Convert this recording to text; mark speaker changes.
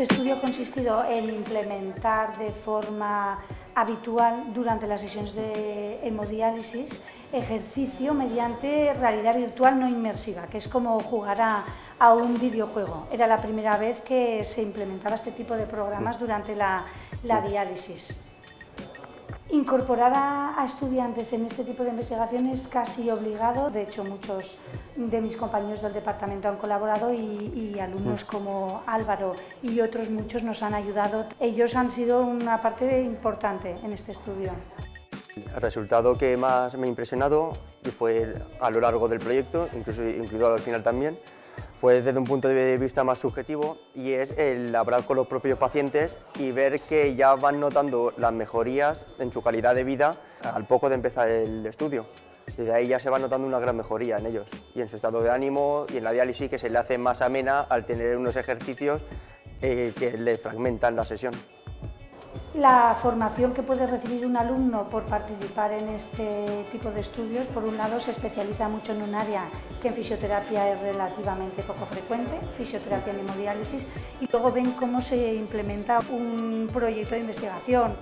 Speaker 1: Este estudio ha consistido en implementar de forma habitual durante las sesiones de hemodiálisis ejercicio mediante realidad virtual no inmersiva, que es como jugar a, a, un videojuego. Era la primera vez que se implementaba este tipo de programas durante la, diálisis. Incorporar a, estudiantes en este tipo de investigación es casi obligado, de hecho muchos de mis compañeros del departamento han colaborado y, y, alumnos como Álvaro y otros muchos nos han ayudado. Ellos han sido una parte importante en este estudio.
Speaker 2: El resultado que más me ha impresionado y fue a lo largo del proyecto, incluso incluido al final también, fue desde un punto de vista más subjetivo y es el hablar con los propios pacientes y ver que ya van notando las mejorías en su calidad de vida al poco de empezar el estudio. Desde ahí ya se va notando una gran mejoría en ellos y en su estado de ánimo y en la diálisis que se le hace más amena al tener unos ejercicios eh, que le fragmentan la sesión.
Speaker 1: La formación que puede recibir un alumno por participar en este tipo de estudios, por un lado, se especializa mucho en un área que en fisioterapia es relativamente poco frecuente, fisioterapia en hemodiálisis, y luego ven cómo se implementa un proyecto de investigación.